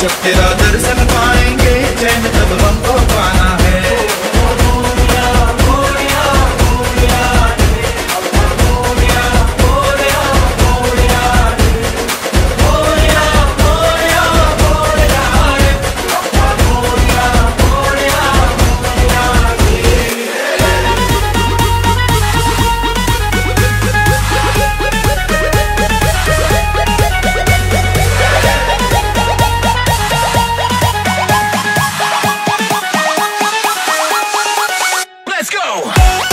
Just get out there and find Let's go!